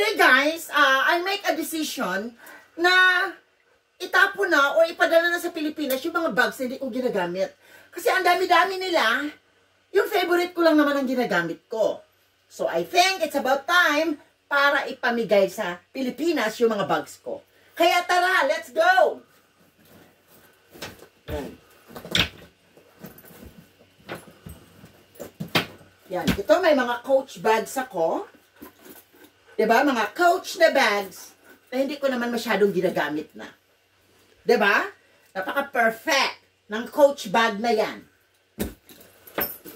today guys, uh, I make a decision na itapo na o ipadala na sa Pilipinas yung mga bags na hindi ko ginagamit. Kasi ang dami-dami nila, yung favorite ko lang naman ang ginagamit ko. So I think it's about time para ipamigay sa Pilipinas yung mga bags ko. Kaya tara, let's go! Yan. Ito may mga coach bags ako. 'Di ba? Mga coach na bags na hindi ko naman masyadong ginagamit na. 'Di ba? Napaka-perfect ng coach bag na 'yan.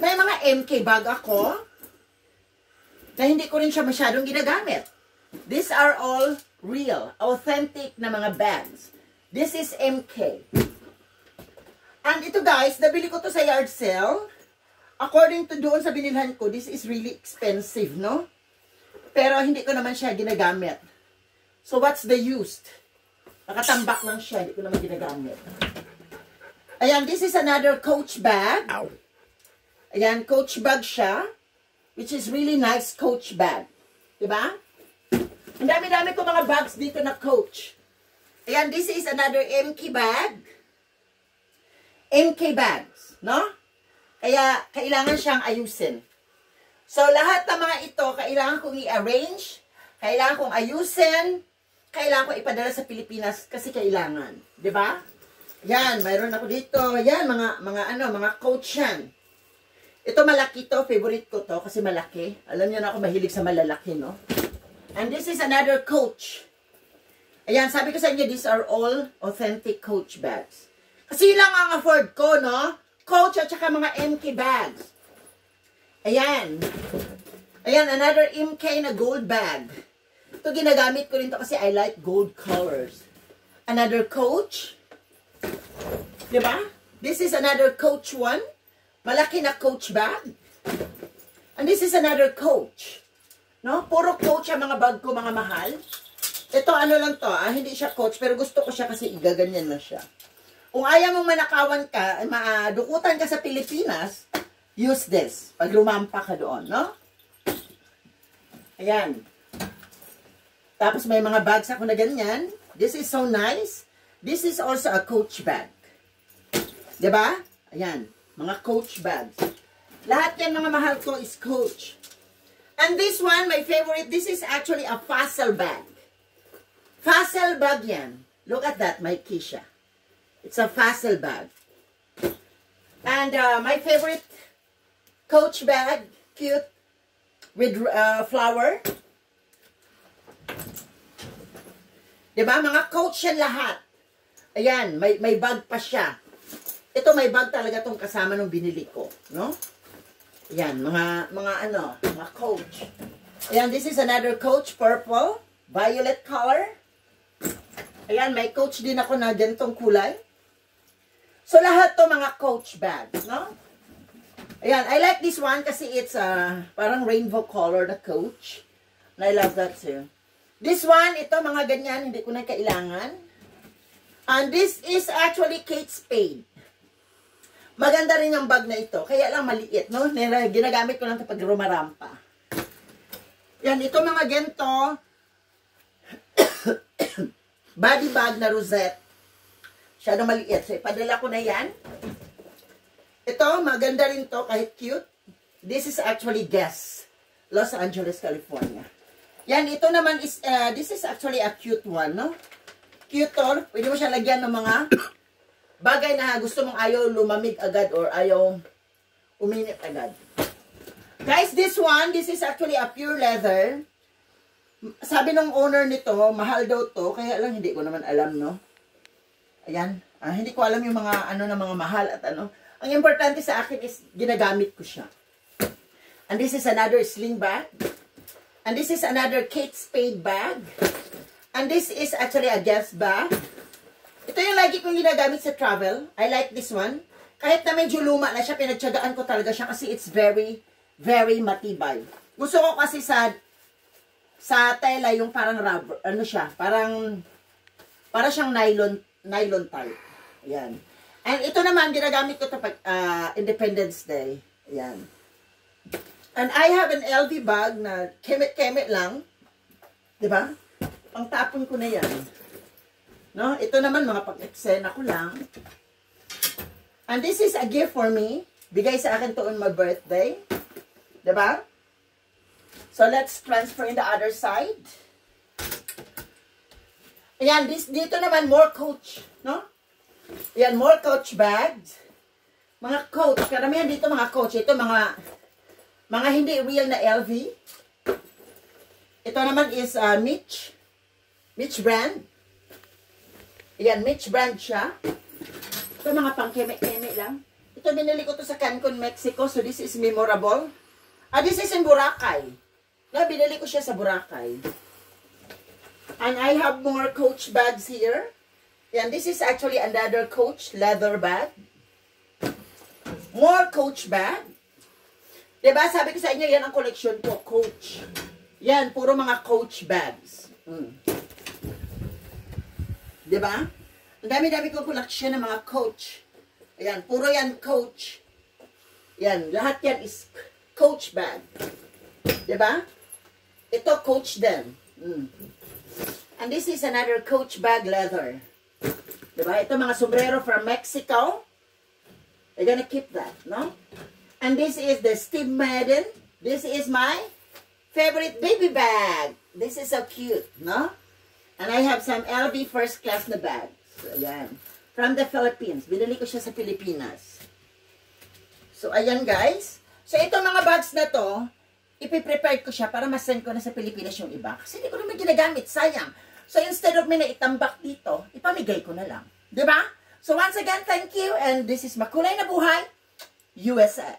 May mga MK bag ako na hindi ko rin siya masyadong ginagamit. These are all real, authentic na mga bags. This is MK. And ito guys, nabili ko to sa yard sale. According to doon sa binilhan ko, this is really expensive, no? Pero hindi ko naman siya ginagamit. So what's the use? Nakatambak lang siya, hindi ko naman ginagamit. Ayan, this is another coach bag. Ow. Ayan, coach bag siya. Which is really nice coach bag. Diba? Ang dami-dami ko mga bags dito na coach. Ayan, this is another MK bag. MK bags, no? Kaya, kailangan siyang ayusin. So, lahat ng mga ito, kailangan kong i-arrange, kailangan kong ayusin, kailangan kong ipadala sa Pilipinas kasi kailangan. Ba? Yan, mayroon ako dito. Yan, mga, mga ano, mga coach yan. Ito malaki to, favorite ko to kasi malaki. Alam niyo na ako mahilig sa malalaki, no? And this is another coach. Ayan, sabi ko sa inyo, these are all authentic coach bags. Kasi yun lang ang afford ko, no? Coach at saka mga MK bags. Ayan. Ayan, another MK na gold bag. Ito ginagamit ko rin to kasi I like gold colors. Another coach. Diba? This is another coach one. Malaki na coach bag. And this is another coach. No? Puro coach ang mga bag ko, mga mahal. Ito ano lang to, ah, hindi siya coach, pero gusto ko siya kasi igaganyan na siya. Kung ayaw mong manakawan ka, madukutan ka sa Pilipinas, use this. Pag lumampa ka doon, no? Ayan. Tapos may mga bags ako na ganyan. This is so nice. This is also a coach bag. ba? Ayan. Mga coach bags. Lahat yan mga mahal ko is coach. And this one, my favorite, this is actually a fossil bag. Fossil bag yan. Look at that, my Keisha. It's a fossil bag. And uh, my favorite coach bag, cute, with uh, flower. Diba? Mga coach yan lahat. Ayan, may, may bag pa siya. Ito may bag talaga tong kasama nung binili ko, no? Ayan, mga, mga ano, mga coach. Ayan, this is another coach, purple, violet color. Ayan, may coach din ako na ganitong kulay. So, lahat to mga coach bags, no? Ayan, I like this one kasi it's uh, parang rainbow color na coach. And I love that too. This one, ito mga ganyan, hindi ko na kailangan. And this is actually Kate Spade. Maganda rin yung bag na ito. Kaya lang maliit, no? Ginagamit ko lang ito pag rumarampa. Yan, ito mga gento. body bag na rosette. Siya maliit. So, ipadala ko na yan. Ito, maganda rin to kahit cute. This is actually Guess. Los Angeles, California. Yan, ito naman is, uh, this is actually a cute one, no? Cute to. Pwede mo siya lagyan ng mga bagay na gusto mong ayaw lumamig agad or ayaw uminit agad. Guys, this one, this is actually a pure leather. Sabi ng owner nito, mahal daw to, kaya lang hindi ko naman alam, no? Ayan. Ah, hindi ko alam yung mga ano na mga mahal at ano. Ang importante sa akin is ginagamit ko siya. And this is another sling bag. And this is another Kate Spade bag. And this is actually a guest bag. Ito yung lagi kong ginagamit sa travel. I like this one. Kahit na medyo luma na siya, pinagtsagaan ko talaga siya kasi it's very, very matibay. Gusto ko kasi sa sa tela yung parang rubber, ano siya, parang para siyang nylon, nylon type. Ayan. And ito naman, ginagamit ko ito pag uh, Independence Day. Ayan. And I have an LV bag na kemit-kemit lang. Ba? Pang tapon ko na yan. No? Ito naman, mga pag-eksena ko lang. And this is a gift for me. Bigay sa akin to my birthday. Ba? So, let's transfer in the other side. Ayan, this, dito naman, more coach. No? Ayan, more coach bags. Mga coach. Karamihan dito mga coach. Ito mga, mga hindi real na LV. Ito naman is uh, Mitch. Mitch brand. Ayan, Mitch brand siya. Ito mga pang keme-keme lang. Ito binili ko to sa Cancun, Mexico. So this is memorable. Ah, this is in Boracay. Na, binili ko siya sa Boracay. And I have more Coach bags here. And this is actually another Coach leather bag. More Coach bag. Diba? Sabi ko sa inyo, yan ang collection ko, Coach. Yan, puro mga Coach bags. Mm. Diba? Ang dami-dami kong collection ng mga Coach. Ayan, puro yan Coach. Yan, lahat yan is Coach bag. Diba? Ito, Coach din. Mm. And this is another Coach bag leather. Diba? Ito mga sombrero from Mexico. They're gonna keep that, no? And this is the Steve Madden. This is my favorite baby bag. This is so cute, no? And I have some LB first class na bags. So, ayan. From the Philippines. Binili ko siya sa Pilipinas. So, ayan guys. So, itong mga bags na to, ipiprepare ko siya para masend ko na sa Pilipinas yung iba. Kasi hindi ko naman ginagamit. Sayang. So, instead of me na itambak dito, ipamigay ko na lang. Ba? So, once again, thank you. And this is Makulay na Buhay, USA.